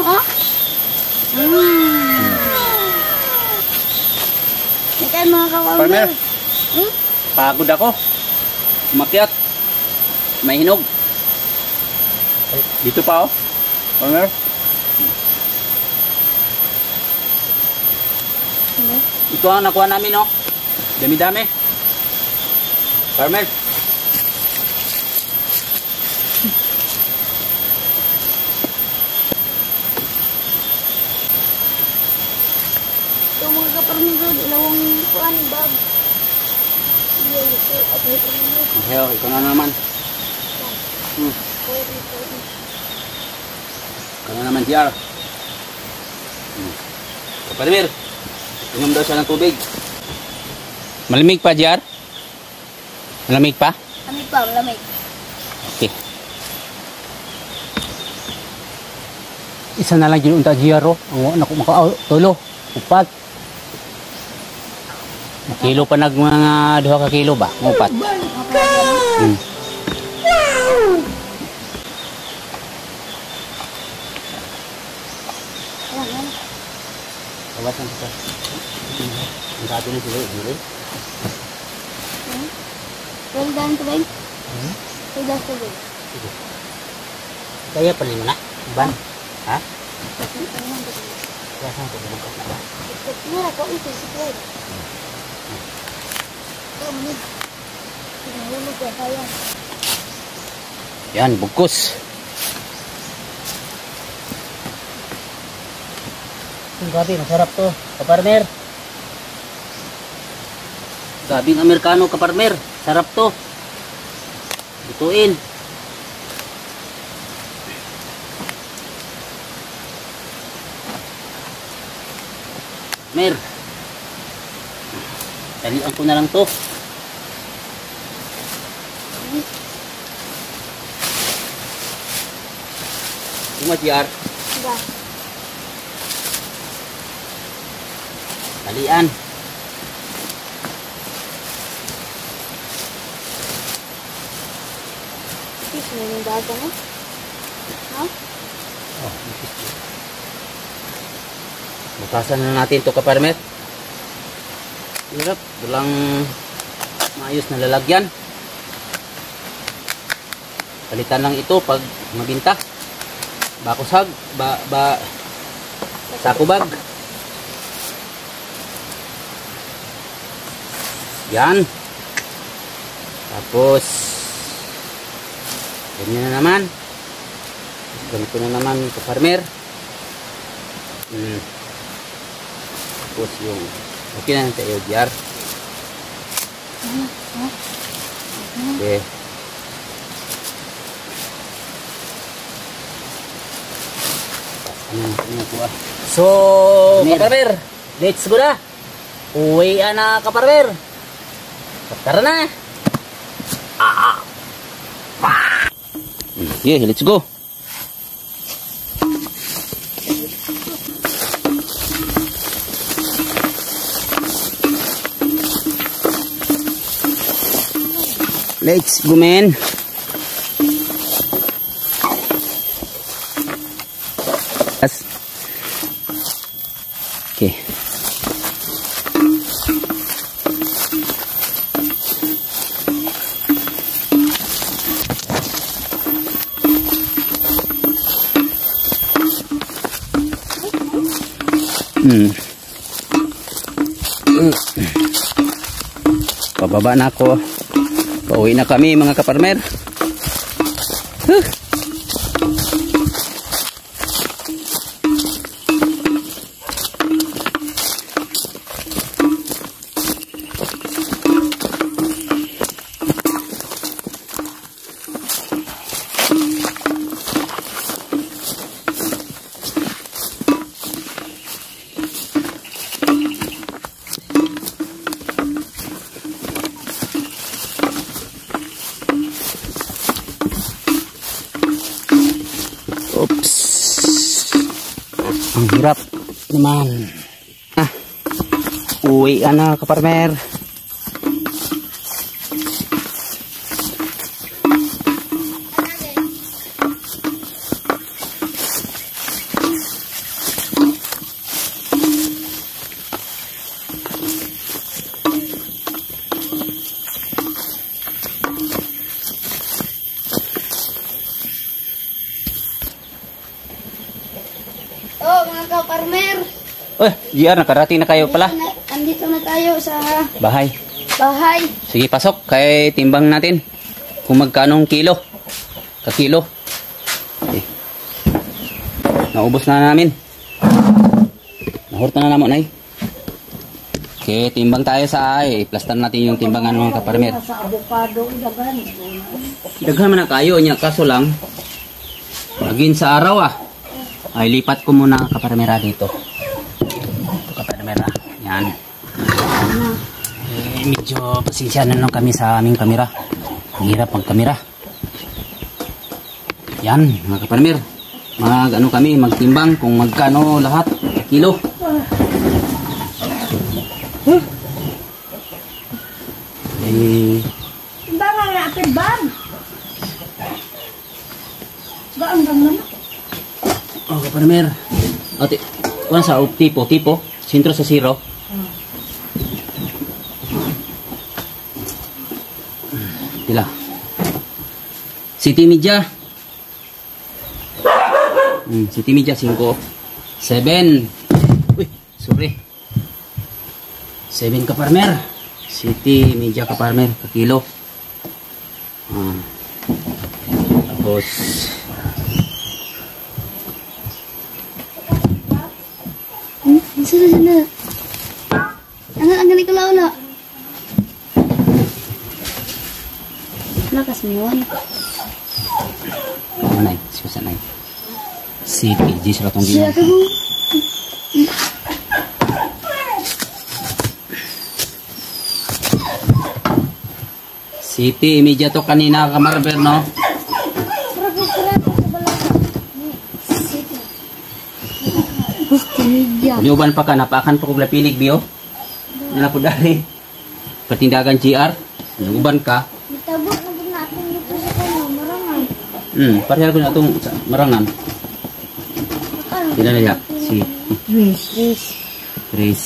oh. Mm. Ikan mga kawander. Hmm? pagod ako. Umakyat. May hinog. Dito pa oh. Farmer. Ano? Ito ang nakuha namin oh. Dami-dami. Farmer. Mga kaparmigod, ilawang kuan, bag. Iya, ito, at ito. Heo, ito na naman. Hmm. Sorry, sorry. Ito na naman JR. Hmm. Inom daw siya ng tubig. Malamig pa JR? Malamig pa? Lamig pa, lamig. Okay. Isa na lang yun unta Giro. Ang naku makatulo. Upat. Kilo pa nag mga duha ka kilo ba? Upat. Hmm. Kawasan kita. Ang sabi ni sila, dili. Well done, tubig. Well done, tubig. Kaya pa mo na. Ban? Ha? Ayan, ayan, tubig. Kaya saan ko na ba? Mira, kau itu si Fred. Kau menit. Pinahulog ka kaya. Yan, bugkos. Grabe, masarap to. Kaparmer. Gabing Amerikano, kaparmer. Sarap to. Lutuin. Mer. Talian ko na lang to. Yung JR. Sudah. Talian. Tis mo yung eh. Ha? Oh, Butasan na natin to kaparmet. Hirap, walang maayos na lalagyan. Palitan lang ito pag mabinta. Bakusag, ba, ba, sakubag. Yan. Tapos, ganyan na naman. Ganito na naman sa farmer. Hmm. Tapos yung, okay na. Ano? Ha? Okay. Ano ah. So, kaparmer, let's go na. Uwi na kaparmer. Tara na. Yeah, let's go. Let's go, man. Yes. Okay. Hmm. Pababa na ako. Pauwi na kami mga kaparmer. Huh. Naman. Ah. Uwi ka na kaparmer. GR, nakarating na kayo pala. Andito na tayo sa Bahay. bahay. Sige, pasok. Kay timbang natin. Kung magkanong kilo. Kakilo. Okay. Naubos na namin. Nahurta na naman ay. Okay, timbang tayo sa ay. Plastan natin yung timbangan mga kaparmer. Sa avocado, dagan. Daghan man na kayo niya. Kaso lang, agin sa araw ah. Ay, lipat ko muna kaparmera dito. Kaparmera. Yan. Eh, medyo pasensya na lang kami sa aming kamera. Ang hirap ang kamera. Yan, mga kaparmer. Mag ano kami, magtimbang kung magkano lahat. Kilo. Eh, Ba nga na atin ban? Ba ang naman? oh, kaparmer. Ate, kuwan sa tipo, tipo. Sentro sa zero. Pila. City Media. Hmm, City Media 5. 7. Uy, sorry. 7 ka farmer. City Media ka farmer, ka kilo. Ah. Tapos Sino sino? Ang galing ko laula. Lakas mo yun. ano na, susa na. City, di sila tong Siya ginawa. ka mo. City, media to kanina ka marber, no? Gusto media. Uban pa ka, napakan pa kong lapinig, biyo. Nala po dari. Patindagan GR. Uban ka. Itabot na po natin dito sa kanya. Marangan. Hmm, pareha ko na itong marangan. Sila na ya. Si Tres. Tres. Chris.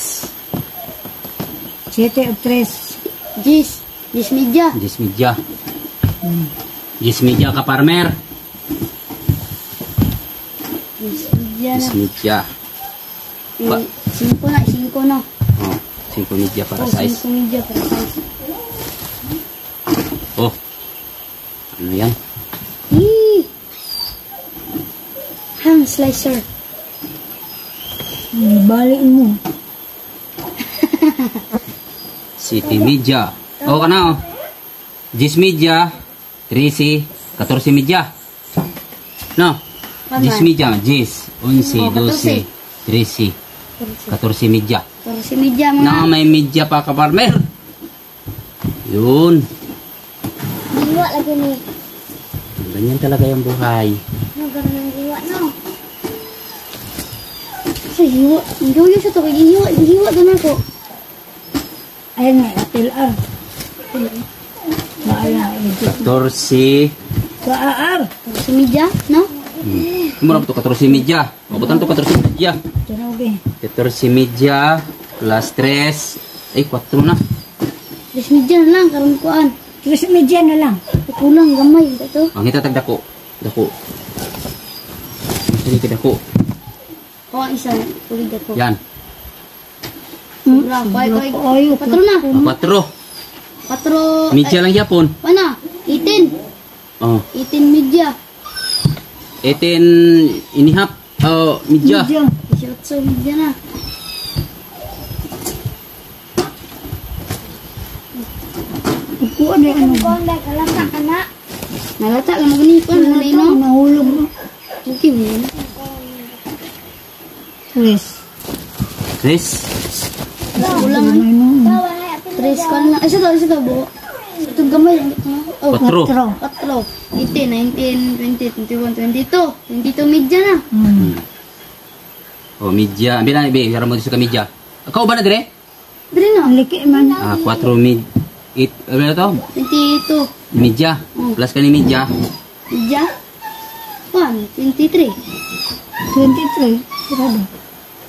Siete o tres. Gis. Gis media. Jis media. Jis media ka farmer. Gis media Jis media. Ba- Cinco na. Cinco na. Oh, 5 media para Oh, size. cinco media para size. Oh. Ano yan? Yee! Ham slicer. Balik mo. City Media. Oh, kana oh. Jis Media. 13. 14 Media. No. Jis Media. Jis. 11, Oh, 12, 13, 14 Media. Pero si media mga. Na may media pa ka farmer. Yun. Giwa lagi ni. Ganyan talaga yung buhay. Ano ganun ang giwa no? Sa hiwa. Ang giwa sa to. Kaya hiwa. Hiwa doon ako. Ayun nga. Apil ar. Maala. 14. Kaar. Si media, no? Hmm. Kumura po to 14 media. Mabutan to 14 media. Janobe. 14 media plus 3. Ay, 4 na. Tres media na lang. Karoon kuan. Tres media na lang. Kulang gamay. Ito. Ang kita tagdako. Dako. Hindi ka dako. O, ang isa. Kulig ako. Yan. Sobra. Kaya, kaya. Patro na. 4. Patro. Media lang yapon. Pana? 18. Oh. 18 media. 18 inihap. Oh, media. 18 media na. Kuan ano? Kuan dai kalata kana. Nalata ka mo gani kuan na no. Nahulog mo. Okay mo. Tres. Chris. Ulangan. Tres kan lang. Ay, sa isa to buo. Ito gamay. Oh, Patro. Patro. 18, 19, 20, 21, 22. 22 media na. Hmm. Oh, media. Ambil na. Harap mo dito media. Ikaw ba na dire? Dili na. Liki man. Ah, 4 mid... 8, ano to? 22. Media. Plus ka ni media. Media. Kuan, 23. 23. Sirado.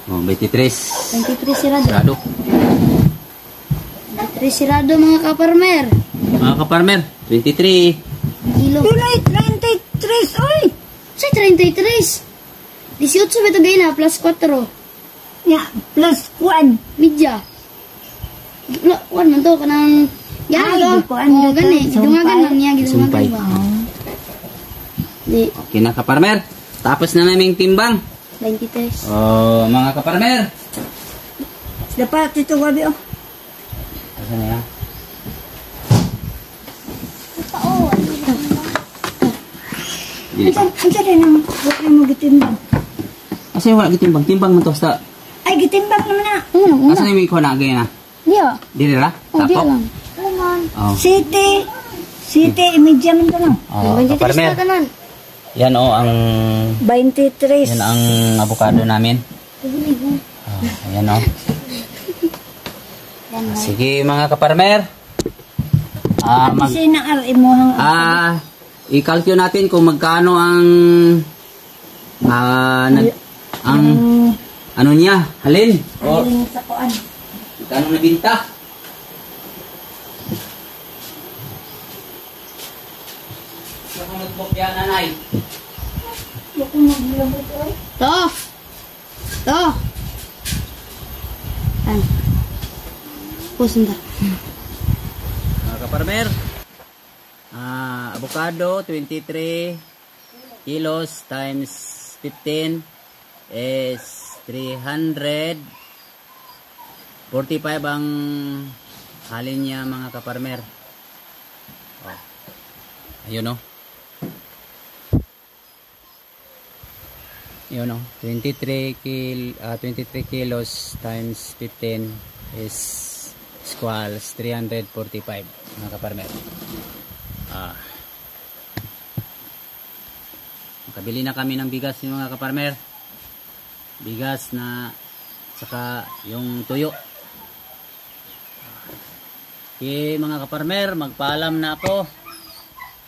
Oh, 23. 23 sirado. Sarado. 23 sirado mga kaparmer. Mga kaparmer, 23. Kilo. Tunay, 33. Oy! Say 33. 18 ba ito gaya na? Plus 4. Nya, plus kuan. Media. Wala, wan man to kanang yan Ay, to. di ko ano Oh, to, gani, gidungagan lang niya, gidungagan ba. Di, Okay na kaparmer. Tapos na naming timbang. 23. Oh, mga kaparmer. Dapat ito gabi oh. Asan na yan? Dili. Ang ang sa rin ang huwag mo gitimbang. Asa yung wala gitimbang? Timbang mo to sa... Ay, gitimbang naman na. Una, una. Asa na yung ikaw na ganyan na? Diya. Dili ra? Oh, diya Tapo? lang. Oh. City. City, imedya man to no. Oh, 23 kaparmer. na tanan. Yan oh, ang... 23. Yan ang avocado namin. Oh, ayan oh. Sige mga kaparmer. Ah, mag... Kasi na ar imuhang Ah, i-calculate natin kung magkano ang ah nag, ang ano niya, halin. O Aling sa kuan. magkano nabinta? Ako nagkopya nanay. To. To. Ay. Pusin ta. Mga kaparmer. Avocado 23 kilos times 15 is 300 45 ang halin niya mga kaparmer. Oh. Ayun oh. Yun oh. 23 kil ah, 23 kilos times 15 is squals 345 mga kaparmer. Ah. Makabili na kami ng bigas yung mga kaparmer. Bigas na saka yung tuyo. Okay, mga kaparmer, magpaalam na ako.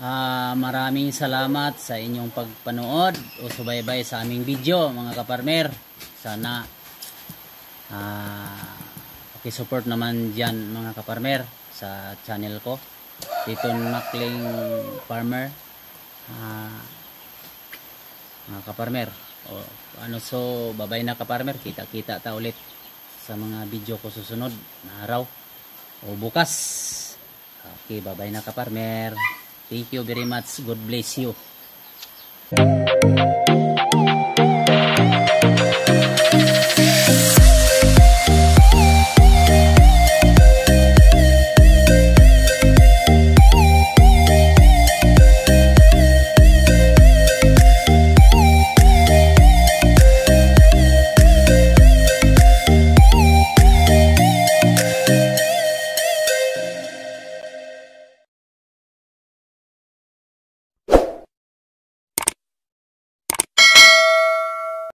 Ah, maraming salamat sa inyong pagpanood o subaybay sa aming video, mga kaparmer. Sana ah support naman dyan mga kaparmer sa channel ko. Titon Makling Farmer. Ah, mga kaparmer. O, ano so, babay na kaparmer. Kita-kita ta ulit sa mga video ko susunod na araw o bukas. Okay, babay na kaparmer. Thank you very much. God bless you.